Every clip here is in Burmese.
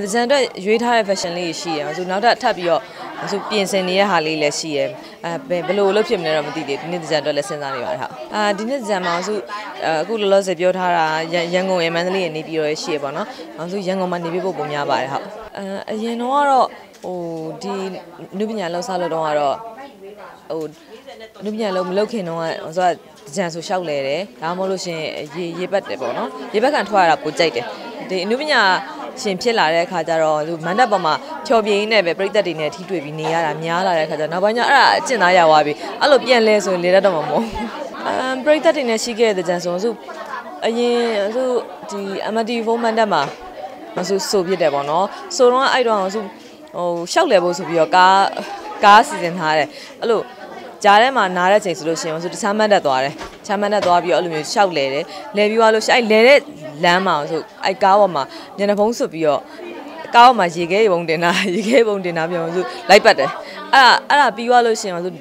ဒီဇိုင်းအတွက်ရွေးထားတဲ့ fashion လေးရှိရယ်ဆိုနောက်ထပ်ထပ်ပြီးတော့ဆိုပြင်ဆင်နေတဲ့ဟာလေးလည်းရှိရယ်အဲဘယ်လိုလုပ်ဖြစ်မလဲတော့မသိသေးဒီနေ့ဒီဇိုင်းအတွက်လည်းစဉ်းစားနေပါတယ်ဟုတ်အာဒီနေ့ဒီဇိုင်းမှာဆိုအခုလောလောဆယ်ပြောထားတာရန်ကုန်ရမန္တလေးရနေပြီးတော့ရှိရယ်ပေါ့နော်အောင်ဆိုရန်ကုန်မှာနေပြဖို့ပုံများပါတယ်ဟုတ်အအရင်တော့ကတော့ဟိုဒီနုပညာလောက်စားလို့တော့ကတော့ဟိုနုပညာလုံးမလုပ်ခင်တော့ဆိုတော့ကြံဆိုရှောက်လဲတယ်ဒါမှမဟုတ်လို့ရှင်ရေရေပတ်တယ်ပေါ့နော်ရေပတ်ကန်ထွက်ရတာပိုကြိုက်တယ်ဒီအနုပညာ ရှင်ဖြစ်လာတဲ့အခါကျတော့သူမန္တပေါ်မှာဖြော်ပြင်းနဲ့ပဲပြိသက်တွေနဲ့ထိတွေ့ပြီးနေရတာများလာတဲ့အခါကျတော့နောက်ပိုင်းကျအဲ့ဒါအကျင့်သားရသွားပြီအဲ့လိုပြန်လဲဆိုရင်လေတတ်တော့မှာမဟုတ်အမ်ပြိသက်တွေနဲ့ရှိခဲ့တဲ့ကြံဆိုဆိုအရင်သူဒီ MT4 မန္တမှာမဆိုဆိုဖြစ်တယ်ပေါ့နော်ဆိုတော့အဲ့တော့ဆိုဟိုရှောက်လဲဖို့ဆိုပြီးတော့ကားကားစီစဉ်ထားတယ်အဲ့လိုကြားထဲမှာနားတဲ့ချိန်ဆိုလို့ရှိရင်ဆိုတခြားမတ်တက်သွားတယ် ခြားမတ်တက်သွားပြီးတော့အဲ့လိုမျိုးရှောက်လဲတယ်လဲပြီးသွားလို့ရှိအဲ့လဲတဲ့လမ်းမှာဆိုအဲ့ကားပေါ်မှာညနေဖုံးဆွပြီးတော့ကားပေါ်မှာရေခဲပုံတင်တာရေခဲပုံတင်တာပြောဆိုလိုက်ပတ်တယ်အဲ့ဒါအဲ့ဒါပြီးသွားလို့ရှိရင်ဆို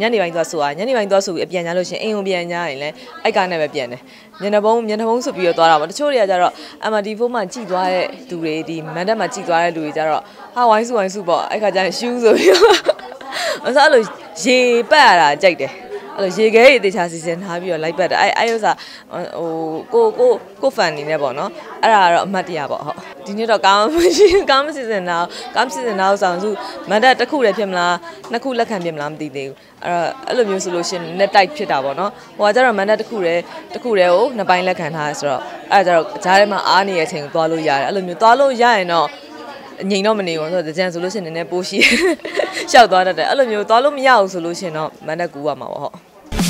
ညနေပိုင်းသွားဆိုတာညနေပိုင်းသွားဆိုပြီးအပြန်ကြလို့ရှိရင်အိမ်ုံပြန်ကြရင်လည်းအဲ့ကားနဲ့ပဲပြန်တယ်ညနေဖုံးညနေဖုံးဆွပြီးတော့သွားတာပေါ့တချို့တွေကကြတော့ MD4 မှာကြည်သွားတဲ့သူတွေဒီမန်တက်မှာကြည်သွားတဲ့လူတွေကြတော့ဟာဝိုင်းစုဝိုင်းစုပေါ့အဲ့ခါကျရင်ရှူးဆိုပြီးတော့အဲ့ဆိုအဲ့လိုရေပတ်ရတာကြိုက်တယ်အဲ့ လိုရေခဲတွေတေချာစီစဉ်ထားပြီးတော့လိုက်ပတ်တယ်အဲ့အဲ့ဥစ္စာဟိုကိုကိုကိုဖန်နေနဲ့ပေါ့နော်အဲ့ဒါကတော့အမှတ်တရပေါ့ဟုတ်ဒီနေ့တော့ကောင်းမရှိကောင်းမစီစဉ်တာကောင်းမစီစဉ်တာဥစ္စာဆိုမန်တက်တစ်ခုလည်းဖြစ်မလားနှစ်ခုလက်ခံဖြစ်မလားမသိသေးဘူးအဲ့တော့အဲ့လိုမျိုးဆိုလို့ရှိရင် net type ဖြစ်တာပေါ့နော်ဟိုကကျတော့မန်တက်တစ်ခုလည်းတစ်ခုလည်းကိုနှစ်ပိုင်းလက်ခံထားရဆိုတော့အဲ့ဒါကျတော့ဂျားထဲမှာအားနေတဲ့အချိန်ကိုသွားလို့ရတယ်အဲ့လိုမျိုးသွားလို့ရရင်တော့ငိန်တော့မနေဘူးဆိုတော့ကြံဆိုလို့ရှိရင်နည်းနည်းပိုးရှိရှောက်သွားတတ်တယ်အဲ့လိုမျိုးသွားလို့မရဘူးဆိုလို့ရှိရင်တော့မန်တက်ကူရမှာပေါ့ဟုတ်